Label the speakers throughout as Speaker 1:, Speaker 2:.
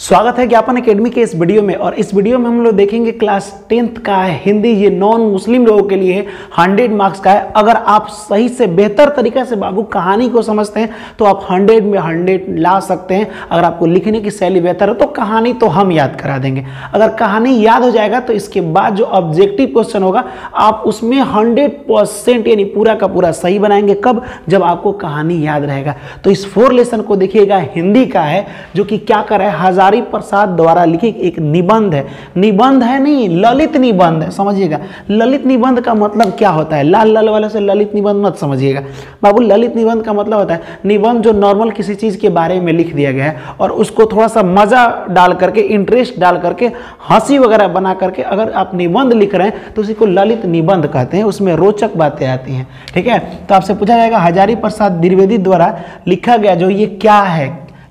Speaker 1: स्वागत है ज्ञापन एकेडमी के इस वीडियो में और इस वीडियो में हम लोग देखेंगे क्लास टेंथ का है। हिंदी ये नॉन मुस्लिम लोगों के लिए हंड्रेड मार्क्स का है। अगर आप सही से बेहतर तरीके से बाबू कहानी को समझते हैं तो आप हंड्रेड में हंड्रेड ला सकते हैं। अगर आपको लिखने की शैली बेहतर है तो कहानी तो हम याद करा देंगे। अगर कहानी याद हो जाएगा तो इसके बाद जो ऑब्जेक्टिव क्वेश्चन होगा, आप उसमें हंड्रेड यानी पूरा का पूरा सही बनाएँगे कब? जब आपको कहानी याद रहेगा। तो इस फोर लेसन को देखिएगा, हिंदी का है, जो कि क्या कर है, हज़ार हजारी प्रसाद द्वारा लिखी एक निबंध है। निबंध है नहीं, ललित निबंध है, समझिएगा। ललित निबंध का मतलब क्या होता है? लाल लाल वाले से ललित निबंध मत समझिएगा। बाबू, ललित निबंध का मतलब होता है, निबंध जो नॉर्मल किसी चीज़ के बारे में लिख दिया गया है और उसको थोड़ा सा मज़ा डाल करके इंटरेस्ट डाल करके, हँसी वगैरह बना करके अगर आप निबंध लिख रहे हैं तो उसी को ललित निबंध कहते हैं। उसमें रोचक बातें आती हैं, ठीक है? तो आपसे पूछा जाएगा हजारी प्रसाद द्विवेदी द्वारा लिखा गया जो ये क्या है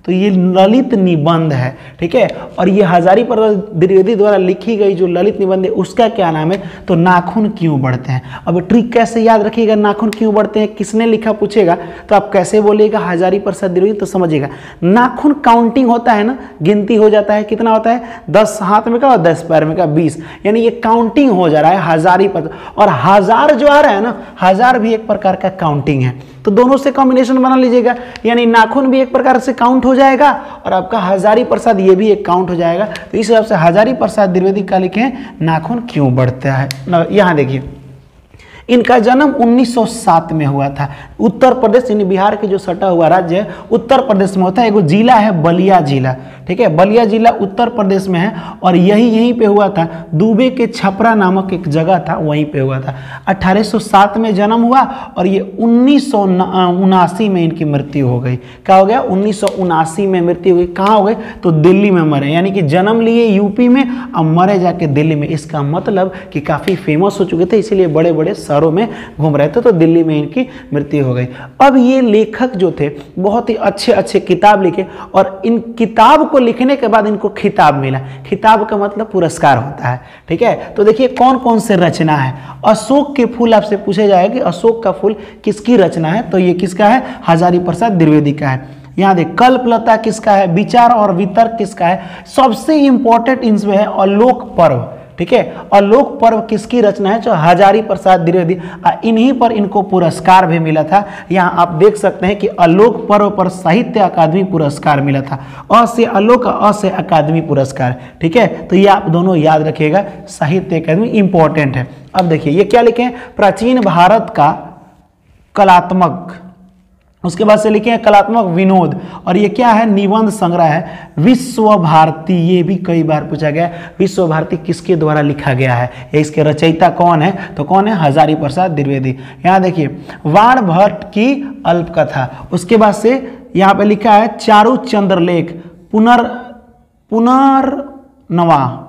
Speaker 1: तो ये ललित निबंध है, ठीक है? और ये हजारी पर्वत द्विवेदी द्वारा लिखी गई जो ललित निबंध है, उसका क्या नाम है? तो नाखून क्यों बढ़ते हैं? अब ट्रिक कैसे याद रखिएगा, नाखून क्यों बढ़ते हैं? किसने लिखा, पूछेगा? तो आप कैसे बोलिएगा? हजारी प्रसाद द्विवेदी तो समझिएगा। नाखून काउंटिंग होता है ना, गिनती हो जाता है, कितना होता है? दस हाथ में का और दस पैर में का, बीस। यानी ये काउंटिंग हो जा रहा है हजारी पर। और हज़ार जो आ रहा है ना, हज़ार भी एक प्रकार का काउंटिंग है। तो दोनों से कॉम्बिनेशन बना लीजिएगा। यानी नाखून भी एक प्रकार से काउंट हो जाएगा और आपका हजारी प्रसाद, ये भी एक काउंट हो जाएगा। तो इस हिसाब से हजारी प्रसाद द्विवेदी का लिखे नाखून क्यों बढ़ता है? यहाँ देखिए। इनका जन्म 1907 में हुआ था। उत्तर प्रदेश, यानी बिहार के जो सटा हुआ राज्य है, उत्तर प्रदेश में होता है। एक जिला है बलिया जिला। ठीक है? बलिया जिला उत्तर प्रदेश में है और यही यहीं पे हुआ था। दुबे के छपरा नामक एक जगह था, वहीं पे हुआ था। 1807 में जन्म हुआ और ये उन्नीस सौ उनासी में इनकी मृत्यु हो गई। क्या हो गया? उन्नीस सौ उनासी में मृत्यु हुई। कहाँ हो गई तो दिल्ली में मरे। यानी कि जन्म लिए यूपी में और मरे जाके दिल्ली में। इसका मतलब कि काफ़ी फ़ेमस हो चुके थे, इसीलिए बड़े बड़े शहरों में घूम रहे थे तो दिल्ली में इनकी मृत्यु हो गई। अब ये लेखक जो थे, बहुत ही अच्छे अच्छे किताब लिखे और इन किताब को लिखने के बाद इनको खिताब मिला। खिताब का मतलब पुरस्कार होता है, ठीक है? तो देखिए कौन कौन से रचना है? अशोक के फूल आपसे पूछे जाएगा कि अशोक का फूल किसकी रचना है? तो ये किसका है? हजारी प्रसाद द्विवेदी का है। यहाँ देख, कल्पलता किसका है? विचार और वितर्क किसका है? सबसे इंपॉर्टेंट इनमें है और लोक पर्व ठीक है? और लोक पर्व किसकी रचना है? जो हजारी प्रसाद द्विवेदी इन्हीं पर इनको पुरस्कार भी मिला था। यहाँ आप देख सकते हैं कि अलोक पर्व पर साहित्य अकादमी पुरस्कार मिला था। अ से अलोक अ से अकादमी पुरस्कार, ठीक है? तो ये आप दोनों याद रखिएगा, साहित्य अकादमी इंपॉर्टेंट है। अब देखिए, ये क्या लिखे प्राचीन भारत का कलात्मक उसके बाद से लिखे हैं कलात्मक विनोद। और ये क्या है? निबंध संग्रह है। विश्व भारती ये भी कई बार पूछा गया विश्व भारती किसके द्वारा लिखा गया है? ये इसके रचयिता कौन है? तो कौन है? हजारी प्रसाद द्विवेदी। यहाँ देखिए वाण भट्ट की अल्पकथा। उसके बाद से यहाँ पे लिखा है चारू चंद्रलेख पुनर् पुनर्नवा।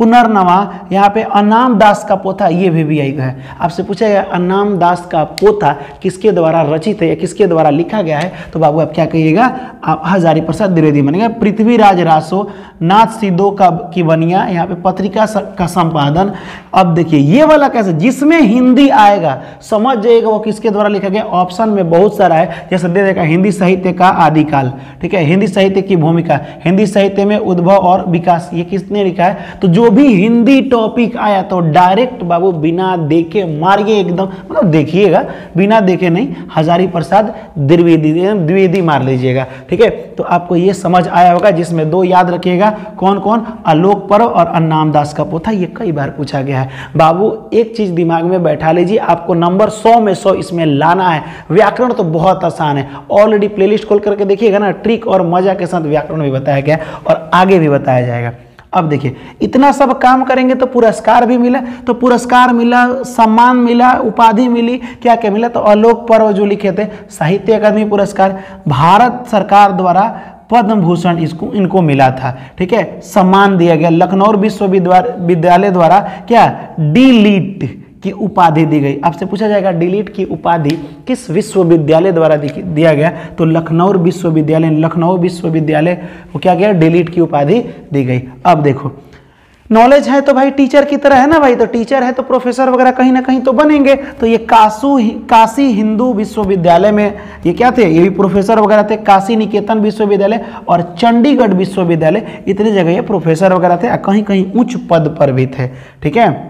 Speaker 1: पुनर्नवा, यहाँ पे अनाम दास का पोथा ये भी भी आई है। आपसे पूछा गया, अनाम दास का पोथा किसके द्वारा रचित है या किसके द्वारा लिखा गया है? तो बाबू, आप क्या कहिएगा? आप हजारी प्रसाद द्विवेदी बनेगा। पृथ्वीराज रासो, नाथ सिद्धो का, की बनिया, यहाँ पे पत्रिका का संपादन। अब देखिए, ये वाला कैसे, जिसमें हिंदी आएगा, समझ जाइएगा वो किसके द्वारा लिखा गया। ऑप्शन में बहुत सारा है, जैसे दे देगा, हिंदी साहित्य का आदिकाल, ठीक है? हिंदी साहित्य की भूमिका, हिंदी साहित्य में उद्भव और विकास, ये किसने लिखा है? तो जो भी हिंदी टॉपिक आया तो डायरेक्ट बाबू बिना देखे मारिए एकदम। मतलब देखिएगा, बिना देखे नहीं, हजारी प्रसाद द्विवेदी द्विवेदी मार लीजिएगा, ठीक है? तो आपको ये समझ आया होगा, जिसमें दो याद रखिएगा कौन कौन आलोक पर्व और अन्नाम दास का पोथा ये कई बार पूछा गया है। बाबू, एक चीज़ दिमाग में बैठा लीजिए, आपको नंबर सौ में सौ इसमें लाना है। व्याकरण तो बहुत आसान है। ऑलरेडी प्लेलिस्ट खोल करके देखिएगा ना ट्रिक और मज़ा के साथ व्याकरण भी बताया गया और आगे भी बताया जाएगा। अब देखिए, इतना सब काम करेंगे तो पुरस्कार भी मिला तो पुरस्कार मिला, सम्मान मिला, उपाधि मिली, क्या क्या मिला? तो अलोक पर्व जो लिखे थे, साहित्य अकादमी पुरस्कार, भारत सरकार द्वारा पद्म भूषण इसको, इनको मिला था, ठीक है? सम्मान दिया गया लखनऊ विश्वविद्यालय द्वारा, क्या? डी लीट की उपाधि दी गई। आपसे पूछा जाएगा डिलीट की उपाधि किस विश्वविद्यालय द्वारा दिया गया? तो लखनऊ विश्वविद्यालय लखनऊ विश्वविद्यालय को क्या गया? डिलीट की उपाधि दी गई। अब देखो नॉलेज है तो भाई टीचर की तरह है ना भाई? तो टीचर है तो प्रोफेसर वगैरह कहीं ना कहीं तो बनेंगे। तो ये कासू काशी हिंदू विश्वविद्यालय में ये क्या थे? ये भी प्रोफेसर वगैरह थे काशी निकेतन विश्वविद्यालय और चंडीगढ़ विश्वविद्यालय। इतनी जगह ये प्रोफेसर वगैरह थे कहीं कहीं उच्च पद पर भी थे। ठीक है?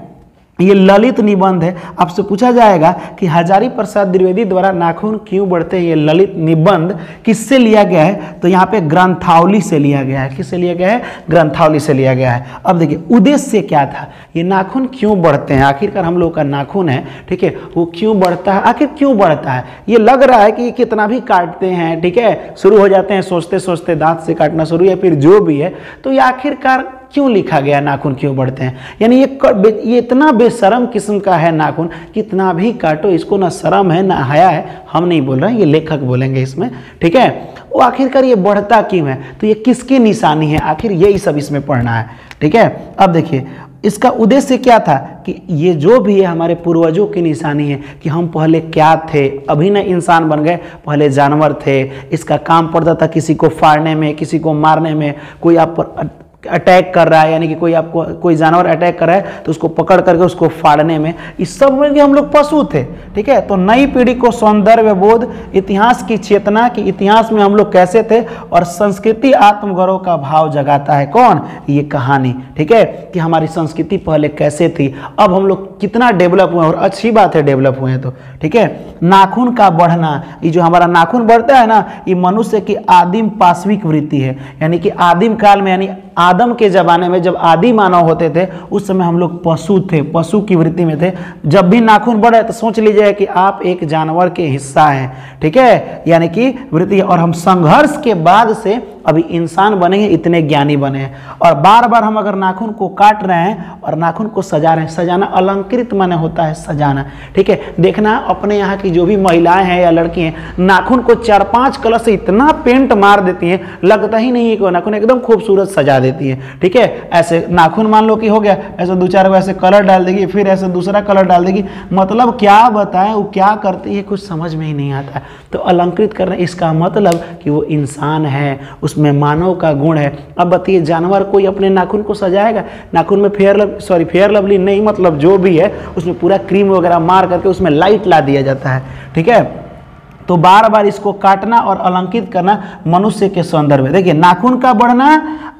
Speaker 1: ये ललित निबंध है। आपसे पूछा जाएगा कि हजारी प्रसाद द्विवेदी द्वारा नाखून क्यों बढ़ते हैं? ये ललित निबंध किससे लिया गया है? तो यहाँ पे ग्रंथावली से लिया गया है। किससे लिया गया है? ग्रंथावली से लिया गया है। अब देखिए, उद्देश्य क्या था? ये नाखून क्यों बढ़ते हैं? आखिरकार हम लोग का नाखून है, ठीक है? वो क्यों बढ़ता है? आखिर क्यों बढ़ता है? ये लग रहा है कि कितना भी काटते हैं, ठीक है? शुरू हो जाते हैं सोचते सोचते दांत से काटना शुरू या फिर जो भी है तो ये आखिरकार क्यों लिखा गया नाखून क्यों बढ़ते हैं? यानी ये ये इतना बेशरम किस्म का है नाखून कितना भी काटो, इसको ना शर्म है, ना हया है। हम नहीं बोल रहे हैं, ये लेखक बोलेंगे इसमें, ठीक है? वो आखिरकार ये बढ़ता क्यों है? तो ये किसकी निशानी है? आखिर यही सब इसमें पढ़ना है, ठीक है? अब देखिए, इसका उद्देश्य क्या था कि ये जो भी है हमारे पूर्वजों की निशानी है कि हम पहले क्या थे? अभी ना इंसान बन गए, पहले जानवर थे, इसका काम पड़ता था किसी को फाड़ने में, किसी को मारने में, कोई आप पर अटैक कर रहा है, यानी कि कोई आपको, कोई जानवर अटैक कर रहा है तो उसको पकड़ करके उसको फाड़ने में। इस सब में भी हम लोग पशु थे, ठीक है? तो नई पीढ़ी को सौंदर्य बोध, इतिहास की चेतना कि इतिहास में हम लोग कैसे थे और संस्कृति आत्मगौरव का भाव जगाता है कौन? ये कहानी, ठीक है? कि हमारी संस्कृति पहले कैसे थी, अब हम लोग कितना डेवलप हुए और अच्छी बात है डेवलप हुए हैं तो ठीक है? नाखून का बढ़ना, ये जो हमारा नाखून बढ़ता है ना, ये मनुष्य की आदिम पाश्विक वृत्ति है, यानी कि आदिम काल में, यानी आदम के ज़माने में जब आदि मानव होते थे, उस समय हम लोग पशु थे, पशु की वृत्ति में थे। जब भी नाखून बढ़े तो सोच लीजिए कि आप एक जानवर के हिस्सा हैं, ठीक है? यानी कि वृत्ति और हम संघर्ष के बाद से अभी इंसान बने हैं, इतने ज्ञानी बने हैं। और बार बार हम अगर नाखून को काट रहे हैं और नाखून को सजा रहे हैं, सजाना अलंकृत माने होता है सजाना, ठीक है? देखना अपने यहाँ की जो भी महिलाएँ हैं या लड़की हैं, नाखून को चार पाँच कलर से इतना पेंट मार देती हैं, लगता ही नहीं है कि नाखून एकदम खूबसूरत सजा देती है। ठीक है? ऐसे नाखून मान लो कि हो गया, ऐसे दो चार ऐसे कलर डाल देगी, फिर ऐसे दूसरा कलर डाल देगी। मतलब क्या बताएँ, वो क्या करती है कुछ समझ में ही नहीं आता है। तो अलंकृत करना, इसका मतलब कि वो इंसान है, उसमें मानव का गुण है। अब बताइए, जानवर कोई अपने नाखून को सजाएगा? नाखून में Fair love sorry Fair Lovely नहीं मतलब जो भी है, उसमें पूरा क्रीम वगैरह मार करके उसमें लाइट ला दिया जाता है। ठीक है? तो बार बार इसको काटना और अलंकित करना मनुष्य के सौंदर्य में। देखिए, नाखून का बढ़ना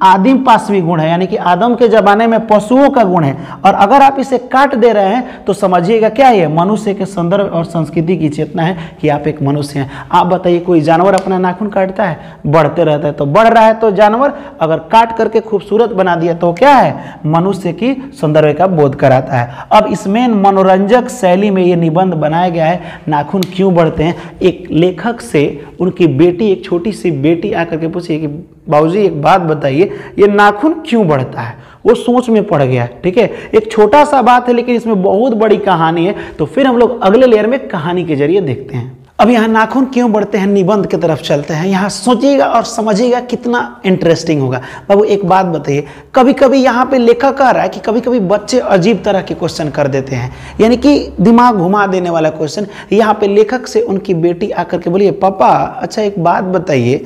Speaker 1: आदिम पाशवी गुण है, यानी कि आदम के जमाने में पशुओं का गुण है। और अगर आप इसे काट दे रहे हैं तो समझिएगा क्या है मनुष्य के संदर्भ और संस्कृति की चेतना है कि आप एक मनुष्य हैं। आप बताइए, कोई जानवर अपना नाखून काटता है? बढ़ते रहता है तो बढ़ रहा है तो जानवर, अगर काट करके खूबसूरत बना दिया तो क्या है? मनुष्य की सौंदर्य का बोध कराता है। अब इसमें मनोरंजक शैली में ये निबंध बनाया गया है, नाखून क्यों बढ़ते हैं? एक लेखक से उनकी बेटी, एक छोटी सी बेटी आकर के पूछिए कि बाबूजी, एक बात बताइए, ये नाखून क्यों बढ़ता है? वो सोच में पड़ गया, ठीक है? एक छोटा सा बात है, लेकिन इसमें बहुत बड़ी कहानी है। तो फिर हम लोग अगले लेयर में कहानी के ज़रिए देखते हैं। अब यहाँ नाखून क्यों बढ़ते हैं? निबंध की तरफ़ चलते हैं। यहाँ सोचिएगा और समझिएगा कितना इंटरेस्टिंग होगा। बाबू, एक बात बताइए। कभी कभी यहाँ पे लेखक कह रहा है कि कभी कभी बच्चे अजीब तरह के क्वेश्चन कर देते हैं। यानी कि दिमाग घुमा देने वाला क्वेश्चन यहाँ पे लेखक से उनकी बेटी आकर के बोलिए, पापा अच्छा एक बात बताइए।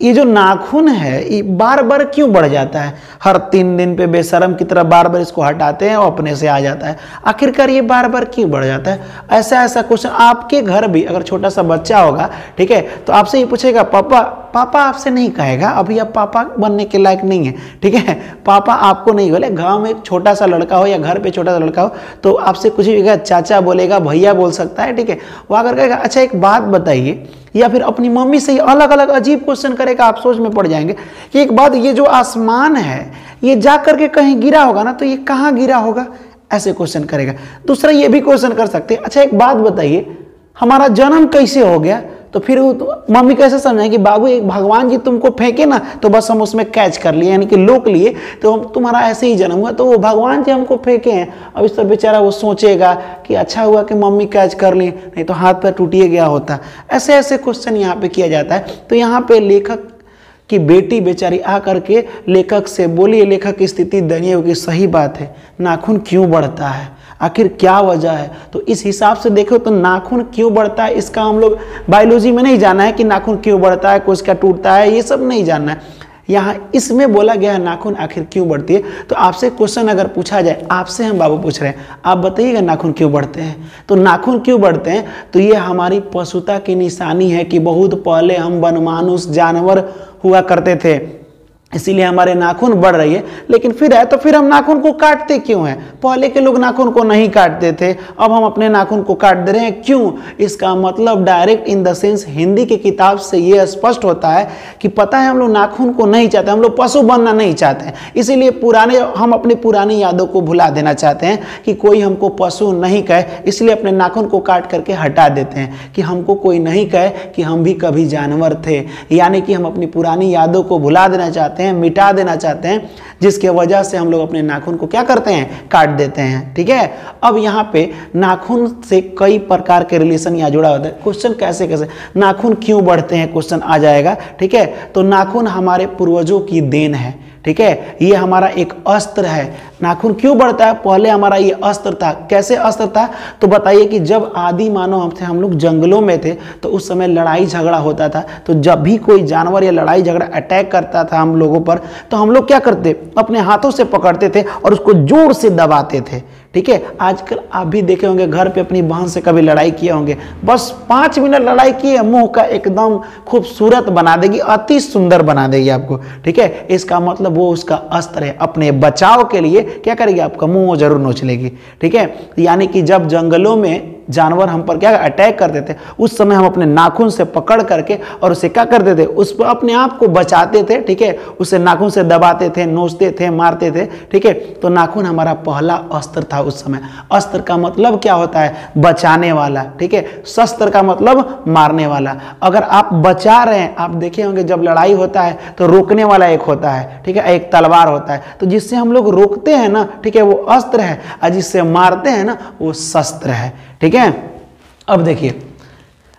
Speaker 1: ये जो नाखून है, ये बार बार क्यों बढ़ जाता है? हर तीन दिन पे बेशरम की तरह बार बार इसको हटाते हैं और अपने से आ जाता है। आखिरकार ये बार बार क्यों बढ़ जाता है? ऐसा ऐसा क्वेश्चन आपके घर भी, अगर छोटा सा बच्चा होगा, ठीक है तो आपसे ये पूछेगा, पापा पापा आपसे नहीं कहेगा, अभी आप पापा बनने के लायक नहीं है, ठीक है? पापा आपको नहीं बोले, गाँव में छोटा सा लड़का हो या घर पे छोटा सा लड़का हो तो आपसे कुछ भी कहेगा चाचा बोलेगा, भैया बोल सकता है, ठीक है? वो अगर कहेगा अच्छा एक बात बताइए। या फिर अपनी मम्मी से अलग अलग अजीब क्वेश्चन करेगा, आप सोच में पड़ जाएँगे कि एक बात, ये जो आसमान है, ये जा करके कहीं गिरा होगा ना तो ये कहाँ गिरा होगा? ऐसे क्वेश्चन करेगा। दूसरा ये भी क्वेश्चन कर सकते हैं अच्छा एक बात बताइए, हमारा जन्म कैसे हो गया? तो फिर तो मम्मी कैसे समझाए कि, बाबू, एक भगवान जी तुमको फेंके ना तो बस हम उसमें कैच कर लिए, यानी कि लोक लिए तो हम तुम्हारा ऐसे ही जन्म हुआ तो वो भगवान जी हमको फेंके हैं। अब इस पर बेचारा वो सोचेगा कि अच्छा हुआ कि मम्मी कैच कर ली, नहीं तो हाथ पैर टूटिए गया होता। ऐसे ऐसे क्वेश्चन यहाँ पे किया जाता है। तो यहाँ पे लेखक की बेटी बेचारी आ करके लेखक से बोलिए लेखक की स्थिति दयनीय होगी सही बात है, नाखून क्यों बढ़ता है? आखिर क्या वजह है? तो इस हिसाब से देखो तो नाखून क्यों बढ़ता है? इसका हम लोग बायोलॉजी में नहीं जाना है कि नाखून क्यों बढ़ता है कुछ क्या टूटता है, ये सब नहीं जानना है। यहाँ इसमें बोला गया है नाखून आखिर क्यों बढ़ती है? तो आपसे क्वेश्चन अगर पूछा जाए, आपसे हम बाबू पूछ रहे हैं, आप बताइएगा नाखून क्यों बढ़ते हैं? तो नाखून क्यों बढ़ते हैं? तो ये हमारी पशुता की निशानी है कि बहुत पहले हम वनमानुष जानवर हुआ करते थे। इसीलिए हमारे नाखून बढ़ रही है। लेकिन फिर है तो फिर हम नाखून को काटते क्यों हैं? पहले के लोग नाखून को नहीं काटते थे, अब हम अपने नाखून को काट दे रहे हैं। क्यों? इसका मतलब direct in the sense Hindi की किताब से ये स्पष्ट होता है कि पता है हम लोग नाखून को नहीं चाहते, हम लोग पशु बनना नहीं चाहते हैं। इसीलिए पुराने, हम अपनी पुरानी यादों को भुला देना चाहते हैं कि कोई हमको पशु नहीं कहे, इसलिए अपने नाखून को काट करके हटा देते हैं कि हमको कोई नहीं कहे कि हम भी कभी जानवर थे। यानी कि हम अपनी पुरानी यादों को भुला देना चाहते हैं, मिटा देना चाहते हैं, जिसके वजह से हम लोग अपने नाखून को क्या करते हैं? काट देते हैं, ठीक है? अब यहाँ पे नाखून से कई प्रकार के रिलेशन यहाँ जुड़ा होता है। क्वेश्चन कैसे कैसे? नाखून क्यों बढ़ते हैं? क्वेश्चन आ जाएगा, ठीक है? तो नाखून हमारे पूर्वजों की देन है, ठीक है? ये हमारा एक अस्त्र है। नाखून क्यों बढ़ता है? पहले हमारा ये अस्त्र था। कैसे अस्त्र था? तो बताइए कि जब आदि मानव हम थे, हम लोग जंगलों में थे तो उस समय लड़ाई झगड़ा होता था। तो जब भी कोई जानवर या लड़ाई झगड़ा अटैक करता था हम लोगों पर तो हम लोग क्या करते? अपने हाथों से पकड़ते थे और उसको ज़ोर से दबाते थे। ठीक है? आजकल आप भी देखे होंगे, घर पे अपनी बहन से कभी लड़ाई किए होंगे, बस पाँच मिनट लड़ाई किए, मुँह का एकदम खूबसूरत बना देगी, अति सुंदर बना देगी आपको, ठीक है? इसका मतलब वो उसका अस्त्र है, अपने बचाव के लिए क्या करेगी आपका, मुँह ज़रूर नोच लेगी, ठीक है? यानी कि जब जंगलों में जानवर हम पर क्या अटैक करते थे उस समय हम अपने नाखून से पकड़ करके और उसे क्या करते थे उस पर अपने आप को बचाते थे, ठीक है? उसे नाखून से दबाते थे, नोचते थे, मारते थे, ठीक है? तो नाखून हमारा पहला अस्त्र था उस समय। अस्त्र का मतलब क्या होता है? बचाने वाला, ठीक है? शस्त्र का मतलब मारने वाला। अगर आप बचा रहे हैं, आप देखे होंगे जब लड़ाई होता है तो रोकने वाला एक होता है, ठीक है? एक तलवार होता है। तो जिससे हम लोग रोकते हैं ना, ठीक है? वो अस्त्र है, और जिससे मारते हैं ना, वो शस्त्र है। ठीक है? अब देखिए,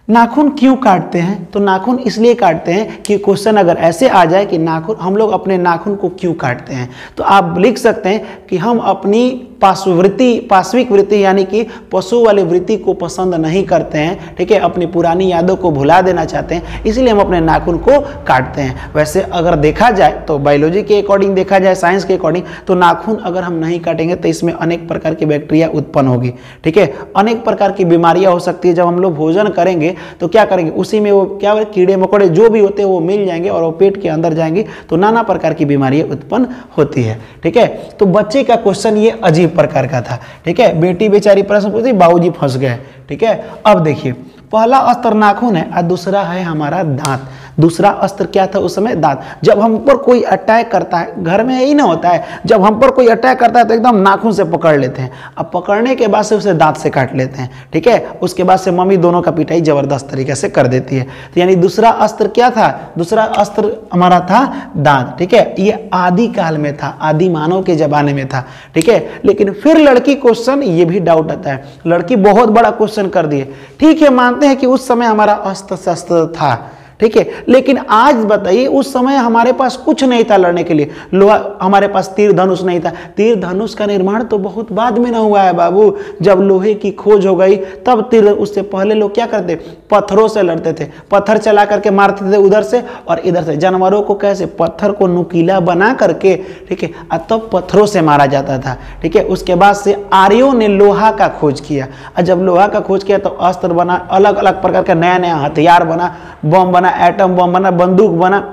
Speaker 1: नाखून क्यों काटते हैं? तो नाखून इसलिए काटते हैं कि क्वेश्चन अगर ऐसे आ जाए कि नाखून, हम लोग अपने नाखून को क्यों काटते हैं? तो आप लिख सकते हैं कि हम अपनी पार्श्ववृत्ति, पार्श्विक वृत्ति यानी कि पशु वाली वृत्ति को पसंद नहीं करते हैं, ठीक है? अपनी पुरानी यादों को भुला देना चाहते हैं, इसलिए हम अपने नाखून को काटते हैं। वैसे अगर देखा जाए तो बायोलॉजी के अकॉर्डिंग देखा जाए साइंस के अकॉर्डिंग तो नाखून अगर हम नहीं काटेंगे तो इसमें अनेक प्रकार की बैक्टीरिया उत्पन्न होगी, ठीक है? अनेक प्रकार की बीमारियाँ हो सकती है, जब हम लोग भोजन करेंगे तो क्या करेंगे? उसी में वो क्या कीड़े मकोड़े जो भी होते हैं, वो मिल जाएँगे और वो पेट के अंदर जाएँगे तो नाना प्रकार की बीमारियाँ उत्पन्न होती है, ठीक है? तो बच्चे का क्वेश्चन ये अजीब प्रकार का था, ठीक है? बेटी बेचारी प्रश्न पूछती बाबूजी फंस गए, ठीक है? अब देखिए, पहला अस्त्र नाखून है, और दूसरा है हमारा दांत। दूसरा अस्त्र क्या था उस समय? दांत। जब हम पर कोई अटैक करता है, घर में यही ना होता है, जब हम पर कोई अटैक करता है तो एकदम नाखून से पकड़ लेते हैं। अब पकड़ने के बाद से उसे दांत से काट लेते हैं, ठीक है? उसके बाद से मम्मी दोनों का पिटाई ज़बरदस्त तरीके से कर देती है। तो यानी दूसरा अस्त्र क्या था? दूसरा अस्त्र हमारा था दांत, ठीक है? ये आदि काल में था, आदि मानव के जमाने में था, ठीक है? लेकिन फिर लड़की क्वेश्चन ये भी डाउट आता है। लड़की बहुत बड़ा क्वेश्चन कर दिए ठीक है, मानते हैं कि उस समय हमारा अस्त्र शस्त्र था। ठीक है? लेकिन आज बताइए, उस समय हमारे पास कुछ नहीं था लड़ने के लिए। लोहा, हमारे पास तीर धनुष नहीं था। तीर धनुष का निर्माण तो बहुत बाद में ना हुआ है बाबू। जब लोहे की खोज हो गई, तब तीर, उससे पहले लोग क्या करते? पत्थरों से लड़ते थे। पत्थर चला करके मारते थे उधर से और इधर से। जानवरों को कैसे? पत्थर को नुकीला बना करके, ठीक है? तब पत्थरों से मारा जाता था। ठीक है? उसके बाद से आर्यों ने लोहा का खोज किया। और जब लोहा का खोज किया तो अस्त्र बना अलग अलग प्रकार का नया नया हथियार बना, बम बना बना एटम बम बना, बंदूक बना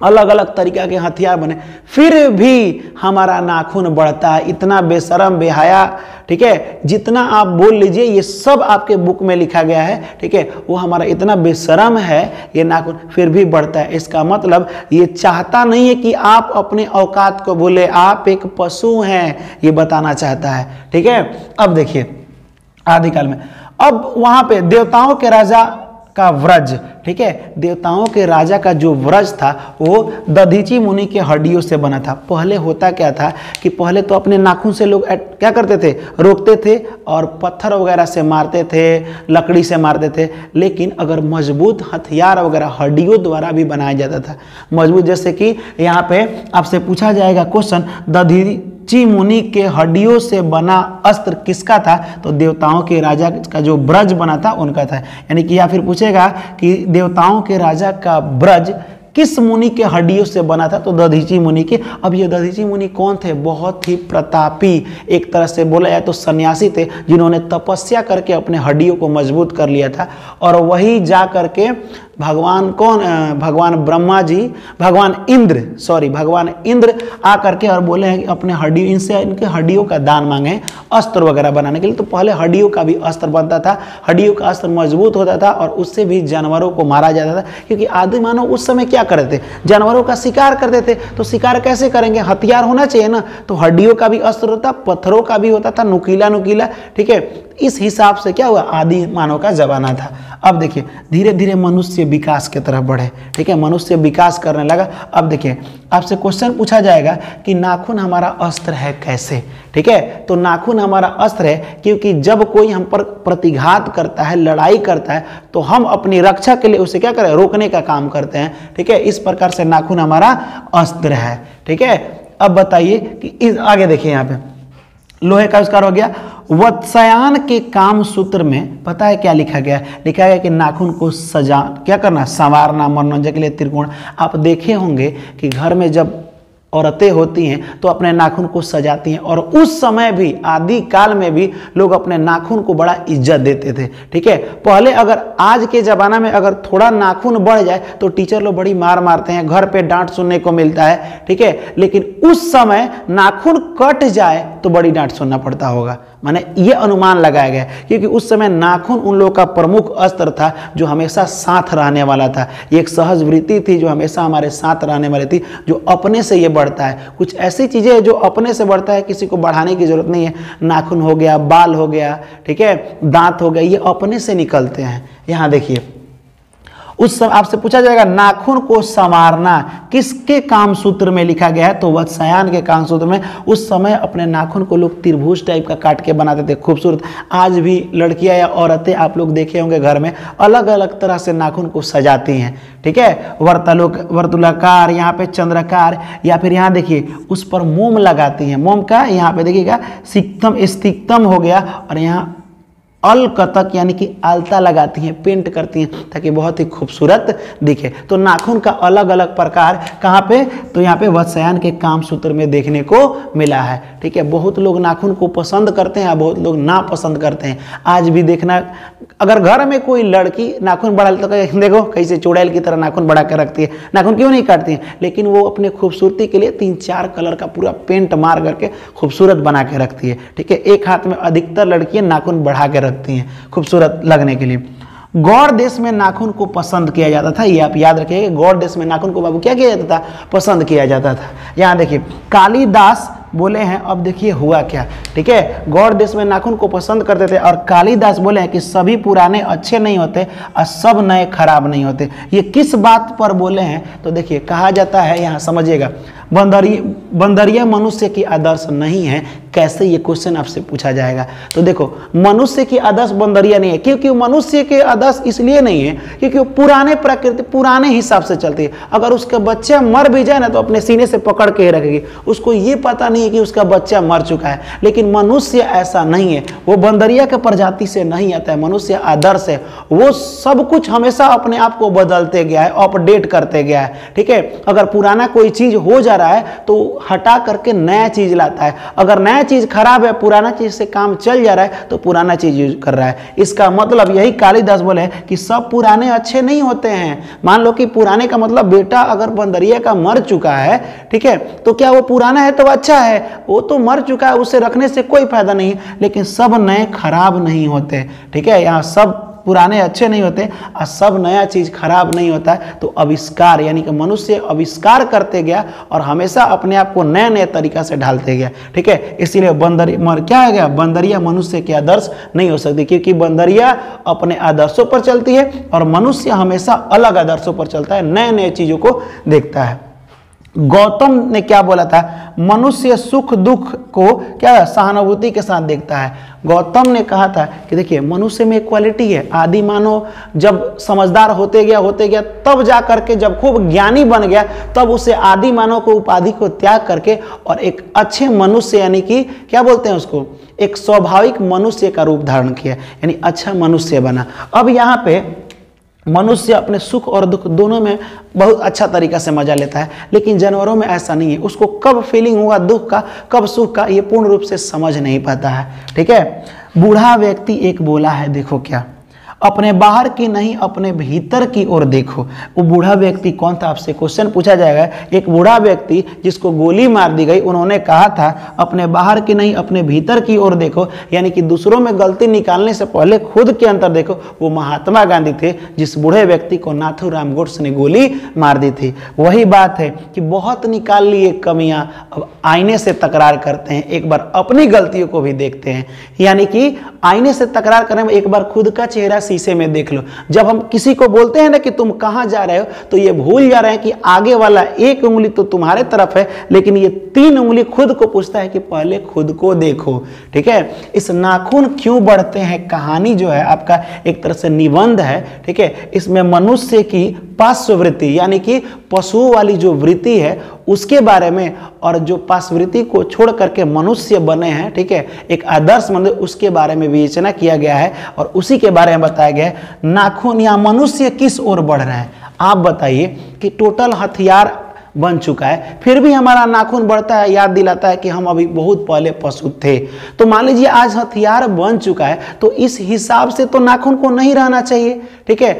Speaker 1: अलग अलग तरीका के हथियार बने। फिर भी हमारा नाखून बढ़ता है, इतना बेशरम, बेहाया, ठीक है? जितना आप बोल लीजिए, ये सब आपके बुक में लिखा गया है, ठीक है? वो हमारा इतना बेशरम है, ये नाखून फिर भी बढ़ता है। इसका मतलब ये चाहता नहीं है कि आप अपने औकात को बोले, आप एक पशु हैं, ये बताना चाहता है, ठीक है? अब देखिए आदिकाल में। अब वहाँ पे देवताओं के राजा का व्रज, ठीक है? देवताओं के राजा का जो व्रज था, वो दधीची मुनि के हड्डियों से बना था। पहले होता क्या था कि पहले तो अपने नाखून से लोग क्या करते थे? रोकते थे और पत्थर वगैरह से मारते थे, लकड़ी से मारते थे। लेकिन अगर मज़बूत हथियार वगैरह हड्डियों द्वारा भी बनाया जाता था, मज़बूत जैसे कि यहाँ पे आपसे पूछा जाएगा क्वेश्चन, दधी ची मुनि के हड्डियों से बना अस्त्र किसका था? तो देवताओं के राजा का जो ब्रज बना था, उनका था। यानी कि या फिर पूछेगा कि देवताओं के राजा का ब्रज किस मुनि के हड्डियों से बना था? तो दधीची मुनि के। अब ये दधीची मुनि कौन थे? बहुत ही प्रतापी, एक तरह से बोला जाए तो सन्यासी थे, जिन्होंने तपस्या करके अपने हड्डियों को मज़बूत कर लिया था। और वही जा करके भगवान कौन भगवान ब्रह्मा जी, भगवान इंद्र सॉरी भगवान इंद्र आ करके और बोले हैं कि अपने हड्डी, इनसे इनके हड्डियों का दान मांगे अस्त्र वगैरह बनाने के लिए। तो पहले हड्डियों का भी अस्त्र बनता था, हड्डियों का अस्त्र मज़बूत होता था और उससे भी जानवरों को मारा जाता था, क्योंकि आदि मानव उस समय क्या करते थे? जानवरों का शिकार करते थे तो शिकार कैसे करेंगे? हथियार होना चाहिए ना। तो हड्डियों का भी अस्त्र होता, पत्थरों का भी होता था नुकीला नुकीला ठीक है? इस हिसाब से क्या हुआ? आदि मानव का जमाना था। अब देखिए, धीरे धीरे मनुष्य विकास की तरफ़ बढ़े। ठीक है, मनुष्य विकास करने लगा। अब देखिए, आपसे क्वेश्चन पूछा जाएगा कि नाखून हमारा अस्त्र है कैसे? ठीक है तो नाखून हमारा अस्त्र है क्योंकि जब कोई हम पर प्रतिघात करता है, लड़ाई करता है तो हम अपनी रक्षा के लिए उसे क्या करें? रोकने का काम करते हैं। ठीक है, इस प्रकार से नाखून हमारा अस्त्र है। ठीक है, अब बताइए कि इस, आगे देखिए यहाँ पे। लोहे का आविष्कार हो गया। वत्सयान के काम सूत्र में पता है क्या लिखा गया? लिखा गया कि नाखून को सजा, क्या करना? संवारना, मनोरंजन के लिए त्रिकोण। आप देखे होंगे कि घर में जब औरतें होती हैं तो अपने नाखून को सजाती हैं। और उस समय भी, आदि काल में भी लोग अपने नाखून को बड़ा इज़्ज़त देते थे, ठीक है? पहले अगर आज के ज़माना में अगर थोड़ा नाखून बढ़ जाए तो टीचर लोग बड़ी मार मारते हैं, घर पे डांट सुनने को मिलता है, ठीक है? लेकिन उस समय नाखून कट जाए तो बड़ी डांट सुनना पड़ता होगा। माने ये अनुमान लगाया गया, क्योंकि उस समय नाखून उन लोगों का प्रमुख अस्त्र था जो हमेशा साथ रहने वाला था। ये एक सहज वृत्ति थी जो हमेशा हमारे साथ रहने वाली थी, जो अपने से ये बढ़ता है। कुछ ऐसी चीज़ें जो अपने से बढ़ता है, किसी को बढ़ाने की ज़रूरत नहीं है। नाखून हो गया, बाल हो गया, ठीक है, दांत हो गया, ये अपने से निकलते हैं। यहाँ देखिए उस समय आपसे पूछा जाएगा, नाखून को संवारना। किसके काम सूत्र में लिखा गया है? तो वत्सयान के काम सूत्र में। उस समय अपने नाखून को लोग त्रिभुज टाइप का काट के बनाते थे। खूबसूरत। आज भी लड़कियाँ या औरतें आप लोग देखे होंगे घर में अलग अलग तरह से नाखून को सजाती हैं। ठीक है? वर्तलोक, वर्तुलाकार, यहाँ पे चंद्रकार, या फिर यहाँ देखिए, उस पर मोम लगाती हैं। मोम का यहाँ पे देखिएगा, सिक्तम, स्तिक्तम हो गया, और यहाँ अल कतक यानी कि आलता लगाती हैं, पेंट करती हैं, ताकि बहुत ही खूबसूरत दिखे। तो नाखून का अलग अलग प्रकार कहाँ पे? तो यहाँ पे वत्सयान के काम सूत्र में देखने को मिला है। ठीक है, बहुत लोग नाखून को पसंद करते हैं और बहुत लोग ना पसंद करते हैं। आज भी देखना, अगर घर में कोई लड़की नाखून बढ़ा तो देखो, कैसे चुड़ैल की तरह नाखून बढ़ा कर रखती है। नाखून क्यों नहीं काटती है? लेकिन वो अपने खूबसूरती के लिए तीन चार कलर का पूरा पेंट मार करके खूबसूरत बना के रखती है। ठीक है, एक हाथ में अधिकतर लड़कियाँ नाखून बढ़ा के रखती हैं खूबसूरत लगने के लिए। गौर देश में नाखून को पसंद किया जाता था, ये आप याद रखिएगा, गौर देश में नाखून को बाबू क्या किया जाता था? पसंद किया जाता था। यहाँ देखिए, कालिदास बोले हैं, अब देखिए हुआ क्या। ठीक है? गौर देश में नाखून को पसंद करते थे और कालिदास बोले हैं कि सभी पुराने अच्छे नहीं होते और सब नए खराब नहीं होते। ये किस बात पर बोले हैं? तो देखिए, कहा जाता है, यहाँ समझिएगा। बंदरिया बंदरिया मनुष्य की आदर्श नहीं है। कैसे ये क्वेश्चन आपसे पूछा जाएगा? तो देखो, मनुष्य की आदर्श बंदरिया नहीं है, क्योंकि मनुष्य के आदर्श इसलिए नहीं है क्योंकि वो पुराने प्रकृति, पुराने हिसाब से चलती है। अगर उसका बच्चा मर भी जाए ना तो अपने सीने से पकड़ के रखेगी। उसको ये पता नहीं है कि उसका बच्चा मर चुका है, लेकिन मनुष्य ऐसा नहीं है। वो बंदरिया के प्रजाति से नहीं आता है, मनुष्य आदर्श है। वो सब कुछ हमेशा अपने आप को बदलते गया है, अपडेट करते गया है, ठीक है? अगर पुराना कोई चीज़ हो जा रहा है तो हटा करके नया चीज़ लाता है। अगर नया चीज़ खराब है, पुराना चीज़ से काम चल जा रहा है तो पुराना चीज़ यूज़ कर रहा है। इसका मतलब यही कालिदास बोले कि सब पुराने अच्छे नहीं होते हैं। मान लो कि पुराने का मतलब बेटा अगर बंदरिया का मर चुका है, ठीक है? तो क्या वो पुराना है तो अच्छा है? वो तो मर चुका है, उसे रखने से कोई फ़ायदा नहीं। लेकिन सब नए खराब नहीं होते, ठीक है? यहाँ सब पुराने अच्छे नहीं होते, और सब नया चीज़ खराब नहीं होता है। तो आविष्कार, यानी कि मनुष्य आविष्कार करते गया और हमेशा अपने आप को नए नए तरीका से ढालते गया, ठीक है? इसीलिए बंदर, मर, क्या है गया? बंदरिया मनुष्य के आदर्श नहीं हो सकती, क्योंकि बंदरिया अपने आदर्शों पर चलती है और मनुष्य हमेशा अलग आदर्शों पर चलता है नए नए चीज़ों को देखता है। गौतम ने क्या बोला था? मनुष्य सुख दुख को क्या सहानुभूति के साथ देखता है। गौतम ने कहा था कि देखिए, मनुष्य में क्वालिटी है, आदि मानव जब समझदार होते गया होते गया, तब जा करके जब खूब ज्ञानी बन गया, तब उसे आदि मानव को, उपाधि को त्याग करके और एक अच्छे मनुष्य, यानी कि क्या बोलते हैं उसको? एक स्वाभाविक मनुष्य का रूप धारण किया, यानी अच्छा मनुष्य बना। अब यहाँ पे मनुष्य अपने सुख और दुख दोनों में बहुत अच्छा तरीका से मज़ा लेता है। लेकिन जानवरों में ऐसा नहीं है। उसको कब फीलिंग हुआ दुख का, कब सुख का, ये पूर्ण रूप से समझ नहीं पाता है। ठीक है? बूढ़ा व्यक्ति एक बोला है, देखो क्या। अपने बाहर की नहीं, अपने भीतर की ओर देखो। वो बूढ़ा व्यक्ति कौन था? आपसे क्वेश्चन पूछा जाएगा। एक बूढ़ा व्यक्ति जिसको गोली मार दी गई, उन्होंने कहा था, अपने बाहर की नहीं, अपने भीतर की ओर देखो। यानी कि दूसरों में गलती निकालने से पहले खुद के अंतर देखो। वो महात्मा गांधी थे, जिस बूढ़े व्यक्ति को नाथू राम गोड्स ने गोली मार दी थी। वही बात है कि बहुत निकाल लिए कमियाँ अब आईने से तकरार करते हैं। एक बार अपनी गलतियों को भी देखते हैं। यानी कि आईने से तकरार करने में एक बार खुद का चेहरा शीशे में देख लो। जब हम किसी को बोलते हैं ना कि तुम कहाँ जा रहे हो तो ये भूल जा रहे हैं कि आगे वाला एक उंगली तो तुम्हारे तरफ़ है, लेकिन ये तीन उंगली खुद को पूछता है कि पहले खुद को देखो। ठीक है? इस नाखून क्यों बढ़ते हैं? कहानी जो है आपका एक तरह से निबंध है। ठीक है? इसमें मनुष्य की पार्श्ववृत्ति, यानी कि पशुओं वाली जो वृत्ति है, उसके बारे में और जो पार्श्ववृत्ति को छोड़ करके मनुष्य बने हैं, ठीक है, एक आदर्श मंदिर, उसके बारे में विवेचना किया गया है और उसी के बारे में बताया गया है, नाखून या मनुष्य किस ओर बढ़ रहा है? आप बताइए कि टोटल हथियार बन चुका है, फिर भी हमारा नाखून बढ़ता है, याद दिलाता है कि हम अभी बहुत पहले पशु थे। तो मान लीजिए आज हथियार बन चुका है तो इस हिसाब से तो नाखून को नहीं रहना चाहिए, ठीक है?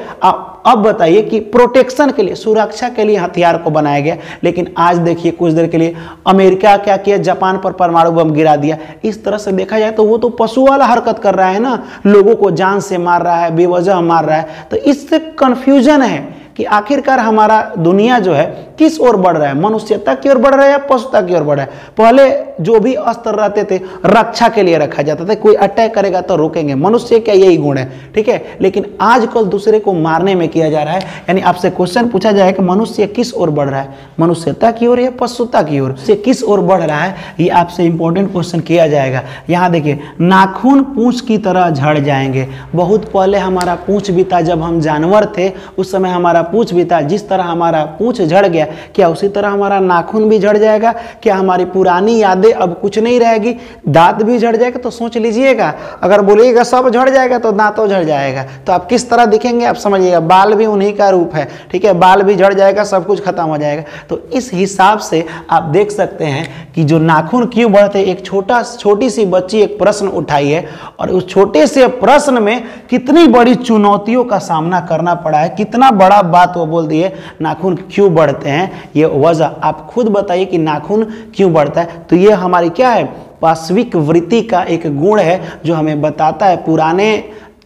Speaker 1: अब बताइए कि प्रोटेक्शन के लिए, सुरक्षा के लिए हथियार को बनाया गया। लेकिन आज देखिए, कुछ देर के लिए अमेरिका क्या किया? जापान पर परमाणु बम गिरा दिया। इस तरह से देखा जाए तो वो तो पशु वाला हरकत कर रहा है ना। लोगों को जान से मार रहा है, बेवजह मार रहा है। तो इससे कन्फ्यूज़न है। कि आखिरकार हमारा दुनिया जो है किस ओर बढ़ रहा है? मनुष्यता की ओर बढ़ रहा है या पशुता की ओर बढ़ रहा है? पहले जो भी अस्त्र रहते थे, रक्षा के लिए रखा जाता था। कोई अटैक करेगा तो रोकेंगे। मनुष्य क्या यही गुण है, ठीक है? लेकिन आजकल दूसरे को मारने में किया जा रहा है। यानी आपसे क्वेश्चन पूछा जाए कि मनुष्य किस ओर बढ़ रहा है? मनुष्यता की ओर या पशुता की ओर? से किस ओर बढ़ रहा है? ये आपसे इंपॉर्टेंट क्वेश्चन किया जाएगा। यहाँ देखिए, नाखून पूछ की तरह झड़ जाएँगे। बहुत पहले हमारा पूछ भी था जब हम जानवर थे, उस समय हमारा पूछ भी था, जिस तरह हमारा पूछ झड़ गया, क्या उसी तरह हमारा नाखून भी झड़ जाएगा? क्या हमारी पुरानी यादें अब कुछ नहीं रहेगी? दांत भी झड़ जाएगा तो सोच लीजिएगा। अगर बोलिएगा सब झड़ जाएगा तो दांतों झड़ जाएगा। तो आप किस तरह दिखेंगे, आप समझिएगा, बाल भी उन्हीं का रूप है, ठीक है? बाल भी झड़ जाएगा, सब कुछ खत्म हो जाएगा। तो इस हिसाब से आप देख सकते हैं कि जो नाखून क्यों बढ़ते, एक छोटा, छोटी सी बच्ची एक प्रश्न उठाई है, और उस छोटे से प्रश्न में कितनी बड़ी चुनौतियों का सामना करना पड़ा है, कितना बड़ा बात वो बोल दिए नाखून क्यों बढ़ते हैं? ये वजह आप खुद बताइए कि नाखून क्यों बढ़ता है। तो ये हमारी क्या है? पाश्विक वृत्ति का एक गुण है जो हमें बताता है पुराने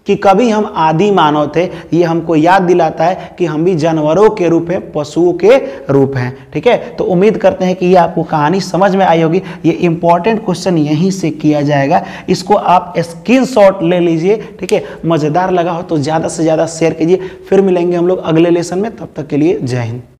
Speaker 1: कि कभी हम आदि मानव थे, ये हमको याद दिलाता है कि हम भी जानवरों के रूप हैं, पशुओं के रूप हैं, ठीक है? तो उम्मीद करते हैं कि ये आपको कहानी समझ में आई होगी। ये इंपॉर्टेंट क्वेश्चन यहीं से किया जाएगा। इसको आप स्क्रीन ले लीजिए, ठीक है? मज़ेदार लगा हो तो ज़्यादा से ज़्यादा शेयर कीजिए। फिर मिलेंगे हम लोग अगले लेसन में। तब तक के लिए जय हिंद।